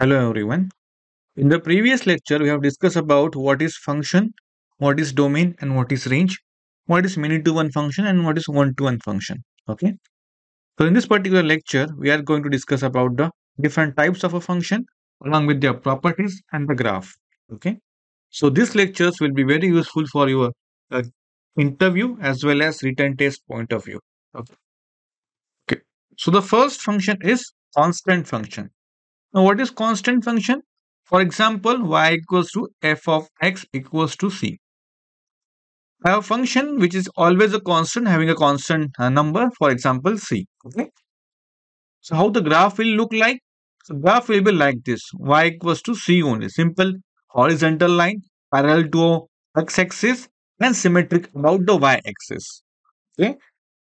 Hello everyone. In the previous lecture, we have discussed about what is function, what is domain and what is range, what is many to one function and what is one to one function. Okay. So in this particular lecture, we are going to discuss about the different types of a function along with their properties and the graph. Okay. So these lectures will be very useful for your uh, interview as well as written test point of view. Okay. Okay. So the first function is constant function. Now what is constant function? For example, y equals to f of x equals to c. I have a function which is always a constant having a constant uh, number, for example, c. Okay. So how the graph will look like? So graph will be like this. y equals to c only. Simple horizontal line parallel to x-axis and symmetric about the y-axis. Okay.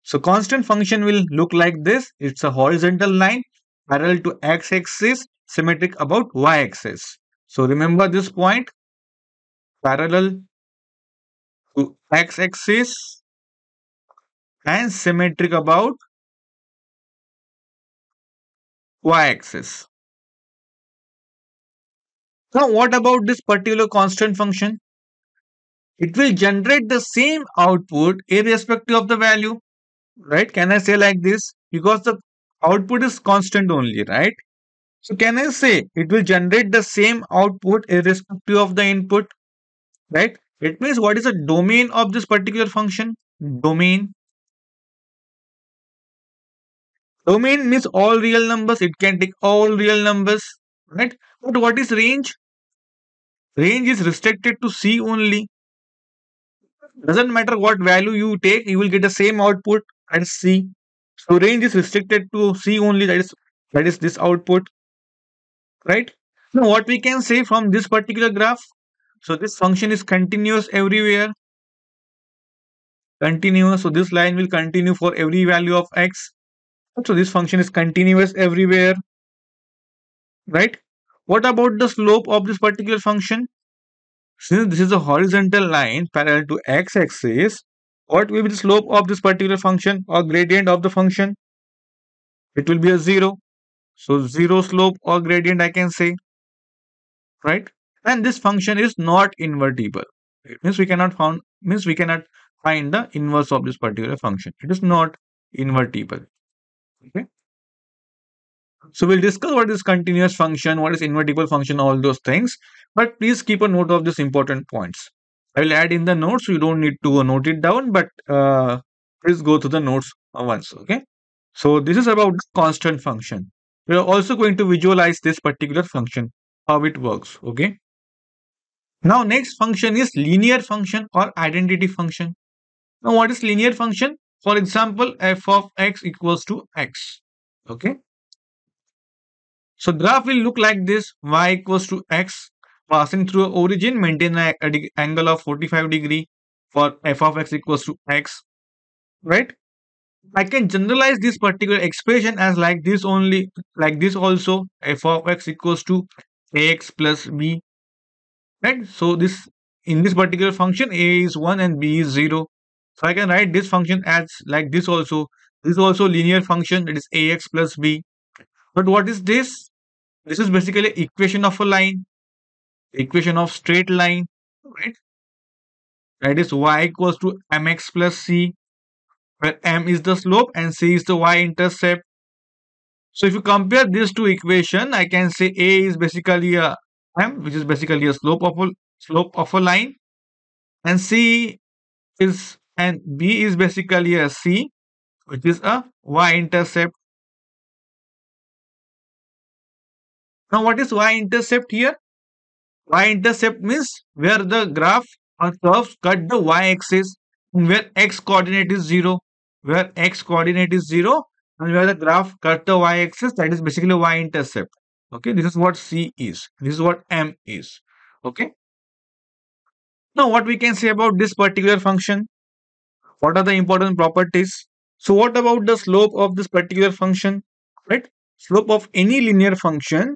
So constant function will look like this. It's a horizontal line parallel to x-axis symmetric about y-axis. So remember this point parallel to x-axis and symmetric about y-axis. Now what about this particular constant function? It will generate the same output irrespective of the value, right? Can I say like this? Because the output is constant only, right? So can I say it will generate the same output irrespective of the input, right? It means what is the domain of this particular function? Domain. Domain means all real numbers. It can take all real numbers, right? But what is range? Range is restricted to C only. Doesn't matter what value you take, you will get the same output as C. So range is restricted to C only. That is that is this output right? Now what we can say from this particular graph, so this function is continuous everywhere. Continuous, so this line will continue for every value of x. So this function is continuous everywhere, right? What about the slope of this particular function? Since this is a horizontal line parallel to x-axis, what will be the slope of this particular function or gradient of the function? It will be a 0. So zero slope or gradient I can say, right? And this function is not invertible. It means we cannot found means we cannot find the inverse of this particular function. It is not invertible. Okay. So we'll discuss what is continuous function, what is invertible function, all those things. But please keep a note of these important points. I will add in the notes. You don't need to note it down, but uh, please go to the notes once. Okay. So this is about constant function we are also going to visualize this particular function, how it works, okay? Now next function is linear function or identity function. Now what is linear function? For example, f of x equals to x, okay? So graph will look like this, y equals to x, passing through origin, maintain an angle of 45 degree for f of x equals to x, right? I can generalize this particular expression as like this only, like this also, f of x equals to ax plus b, right? So this, in this particular function, a is 1 and b is 0. So I can write this function as like this also. This is also linear function, it is ax plus b. But what is this? This is basically equation of a line, equation of straight line, right? That is y equals to mx plus c where m is the slope and c is the y-intercept. So if you compare these two equation, I can say a is basically a m, which is basically a slope of a slope of a line, and c is and b is basically a c, which is a y-intercept. Now what is y-intercept here? Y-intercept means where the graph or curve cut the y-axis where x coordinate is 0 where x coordinate is 0 and where the graph cut the y-axis that is basically y-intercept. Okay, this is what C is. This is what M is. Okay. Now what we can say about this particular function? What are the important properties? So what about the slope of this particular function? Right? Slope of any linear function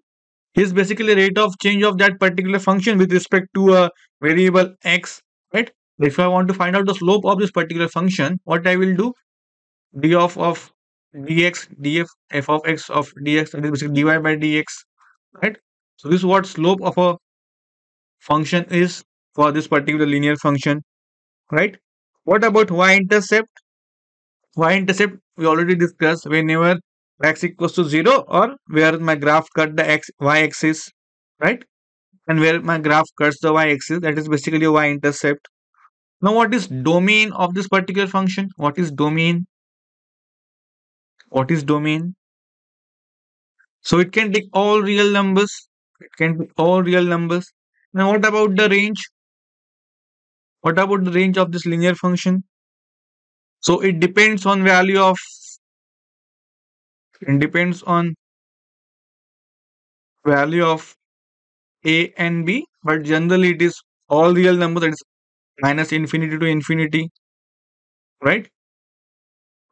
is basically rate of change of that particular function with respect to a variable x. Right? If I want to find out the slope of this particular function, what I will do? D of of dx df f of x of dx that is basically dy by dx right So this is what slope of a function is for this particular linear function, right? What about y-intercept? Y-intercept we already discussed whenever x equals to 0 or where my graph cut the x y-axis, right? And where my graph cuts the y-axis, that is basically a y-intercept. Now what is domain of this particular function? What is domain? What is domain? So it can take all real numbers. It can be all real numbers. Now what about the range? What about the range of this linear function? So it depends on value of it depends on value of a and b, but generally it is all real number that is minus infinity to infinity, right?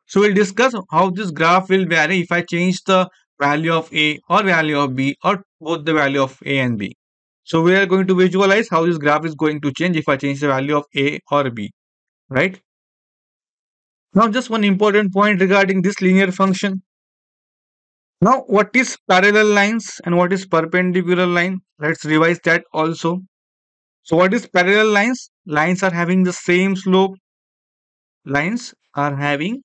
So we'll discuss how this graph will vary if I change the value of a or value of b or both the value of a and b. So we are going to visualize how this graph is going to change if I change the value of a or b, right? Now just one important point regarding this linear function. Now what is parallel lines and what is perpendicular line? Let's revise that also. So what is parallel lines? Lines are having the same slope. Lines are having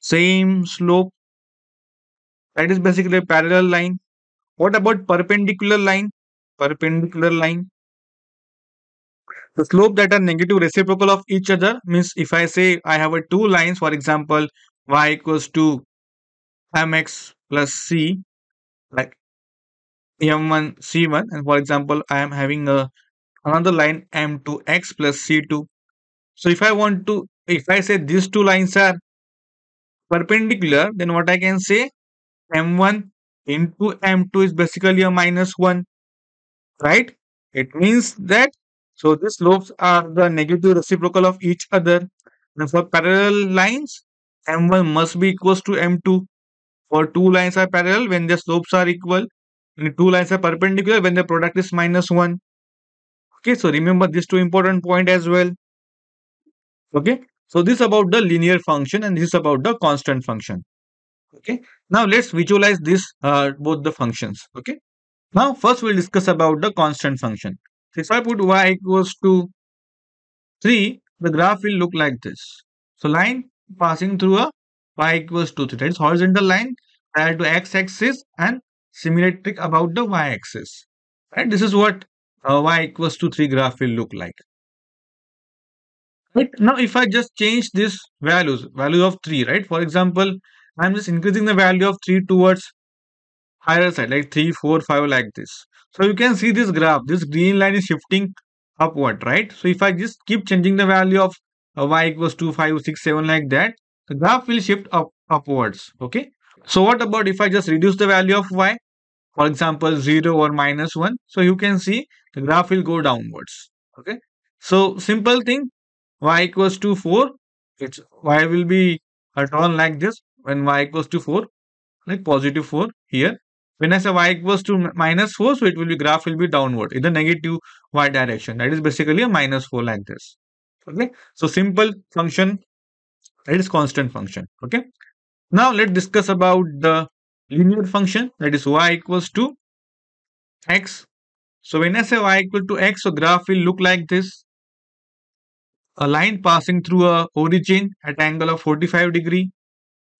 same slope. That is basically a parallel line. What about perpendicular line? Perpendicular line the slope that are negative reciprocal of each other means if I say I have a two lines, for example, y equals to mx plus c, like m1 c1, and for example, I am having a another line m2x plus c2. So if I want to, if I say these two lines are perpendicular, then what I can say m1 into m2 is basically a minus 1, right? It means that so these slopes are the negative reciprocal of each other. And for parallel lines, m1 must be equals to m2. For two lines are parallel when their slopes are equal. And two lines are perpendicular when the product is minus 1. Okay, so remember these two important point as well. Okay, so this about the linear function and this is about the constant function. Okay, now let's visualize this uh, both the functions. Okay, now first we'll discuss about the constant function. So if I put y equals to 3, the graph will look like this. So line passing through a y equals to 3. That is horizontal line parallel to x-axis and symmetric about the y-axis. Right? This is what uh, y equals to 3 graph will look like. Now if I just change this values, value of 3, right? For example, I'm just increasing the value of 3 towards higher side like 3, 4, 5 like this. So you can see this graph, this green line is shifting upward, right? So if I just keep changing the value of uh, y equals to 5, 6, 7 like that, the graph will shift up upwards, okay? So what about if I just reduce the value of y? For example, 0 or minus 1. So you can see the graph will go downwards, okay? So simple thing, y equals to 4, it's y will be drawn like this when y equals to 4, like positive 4 here when I say y equals to minus 4, so it will be graph will be downward in the negative y direction. That is basically a minus 4 like this. Okay. So simple function, that is constant function. Okay. Now let's discuss about the linear function that is y equals to x. So when I say y equal to x, so graph will look like this. A line passing through a origin at angle of 45 degree,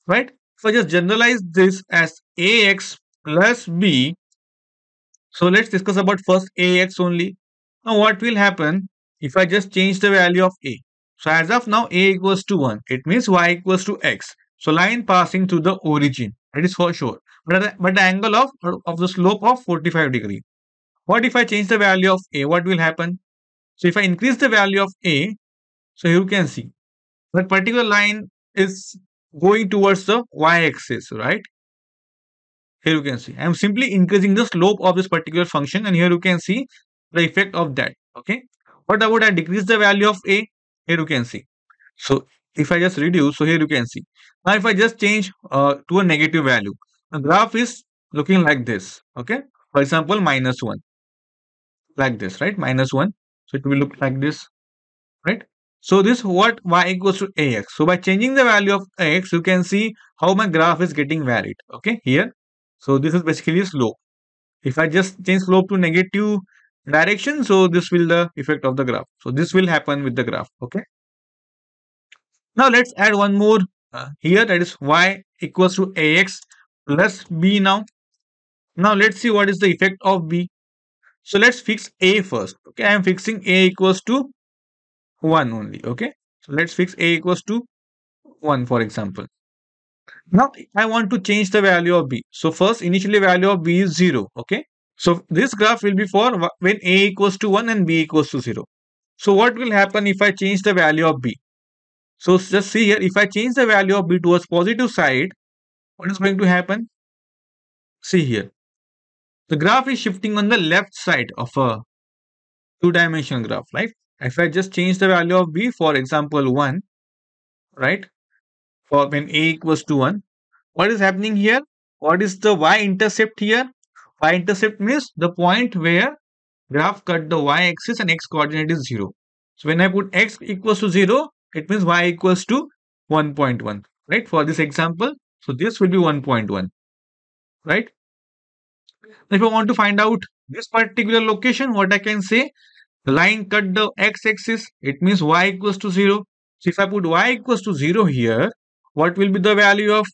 right? So just generalize this as ax plus b. So let's discuss about first ax only. Now what will happen if I just change the value of a? So as of now a equals to 1. It means y equals to x. So line passing through the origin. That is for sure. But, but the angle of, of the slope of 45 degree. What if I change the value of a? What will happen? So if I increase the value of a, so here you can see that particular line is going towards the y-axis, right? Here you can see I am simply increasing the slope of this particular function and here you can see the effect of that. Okay. What about I decrease the value of a? Here you can see. So if I just reduce, so here you can see. Now if I just change uh, to a negative value, the graph is looking like this. Okay. For example, minus 1. Like this, right? Minus 1. So it will look like this. Right? So this what y equals to ax. So by changing the value of x, you can see how my graph is getting varied. Okay. Here so this is basically slope. if I just change slope to negative direction, so this will the effect of the graph. So this will happen with the graph. Okay. Now let's add one more uh, here that is y equals to ax plus b now. Now let's see what is the effect of b. So let's fix a first. Okay, I am fixing a equals to 1 only. Okay, so let's fix a equals to 1 for example. Now I want to change the value of b. So first initially value of b is 0. Okay, so this graph will be for when a equals to 1 and b equals to 0. So what will happen if I change the value of b? So just see here, if I change the value of b towards positive side, what is going to happen? See here. The graph is shifting on the left side of a two-dimensional graph, right? If I just change the value of b, for example, 1, right? For when a equals to 1, what is happening here? What is the y-intercept here? Y-intercept means the point where graph cut the y-axis and x-coordinate is 0. So when I put x equals to 0, it means y equals to 1.1, right? For this example, so this will be 1.1, right? If I want to find out this particular location, what I can say, the line cut the x-axis, it means y equals to 0. So if I put y equals to 0 here, what will be the value of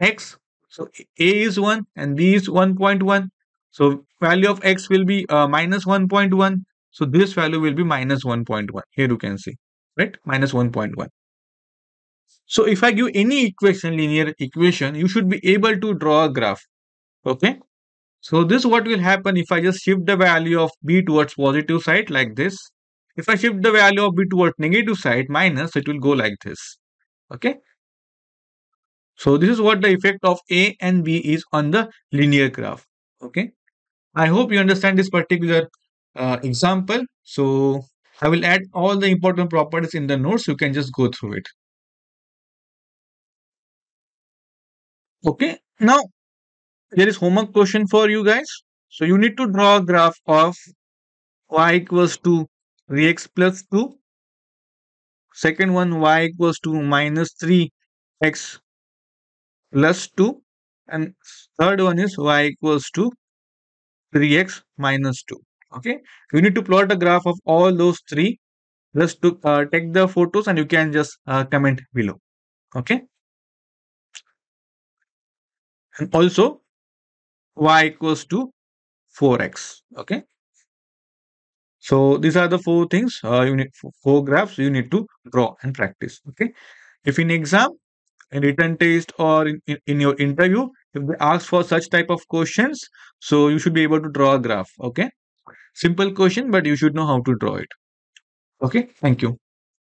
x? So a is 1 and b is 1.1. So value of x will be uh, minus 1.1. So this value will be minus 1.1. Here you can see, right? Minus 1.1. So if I give any equation, linear equation, you should be able to draw a graph. Okay. So this what will happen if I just shift the value of b towards positive side like this. If I shift the value of b towards negative side minus, it will go like this. Okay. So this is what the effect of a and b is on the linear graph. Okay. I hope you understand this particular uh, example. So I will add all the important properties in the notes. You can just go through it. Okay. Now there is homework question for you guys. So you need to draw a graph of y equals to 3x plus 2. Second one y equals to minus 3x plus 2. And third one is y equals to 3x minus 2. Okay. You need to plot a graph of all those three. Just to uh, take the photos and you can just uh, comment below. Okay. And also y equals to 4x. Okay. So these are the four things uh, you need four graphs you need to draw and practice. Okay. If in exam, in written test or in, in, in your interview, if they ask for such type of questions, so you should be able to draw a graph. Okay. Simple question, but you should know how to draw it. Okay. Thank you.